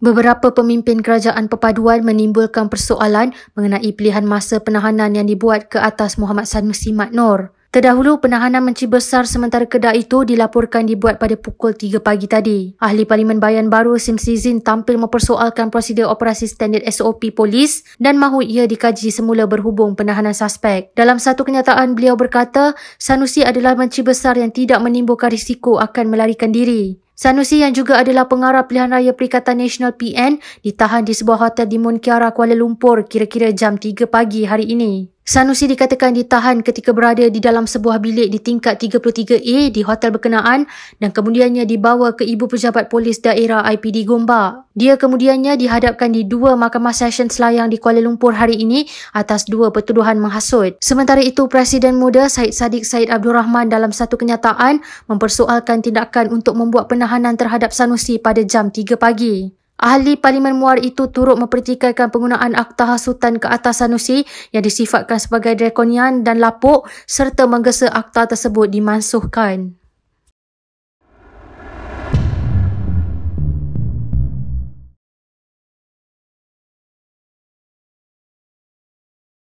Beberapa pemimpin kerajaan perpaduan menimbulkan persoalan mengenai pilihan masa penahanan yang dibuat ke atas Muhammad Sanusi Mat Nor. Terdahulu, penahanan Menteri Besar sementara Kedah itu dilaporkan dibuat pada pukul 3 pagi tadi. Ahli Parlimen Bayan Baru Sim Sizin tampil mempersoalkan prosedur operasi standard SOP polis dan mahu ia dikaji semula berhubung penahanan suspek. Dalam satu kenyataan, beliau berkata Sanusi adalah Menteri Besar yang tidak menimbulkan risiko akan melarikan diri. Sanusi yang juga adalah pengarah pilihan raya Perikatan Nasional PN ditahan di sebuah hotel di Monkiara, Kuala Lumpur kira-kira jam 3 pagi hari ini. Sanusi dikatakan ditahan ketika berada di dalam sebuah bilik di tingkat 33A di hotel berkenaan dan kemudiannya dibawa ke Ibu Pejabat Polis Daerah IPD Gombak. Dia kemudiannya dihadapkan di dua mahkamah session selayang di Kuala Lumpur hari ini atas dua pertuduhan menghasut. Sementara itu, Presiden Muda Syed Saddiq Syed Abdul Rahman dalam satu kenyataan mempersoalkan tindakan untuk membuat penahanan terhadap Sanusi pada jam 3 pagi. Ahli Parlimen Muar itu turut mempertikaikan penggunaan akta hasutan ke atas Sanusi yang disifatkan sebagai drakonian dan lapuk serta menggesa akta tersebut dimansuhkan.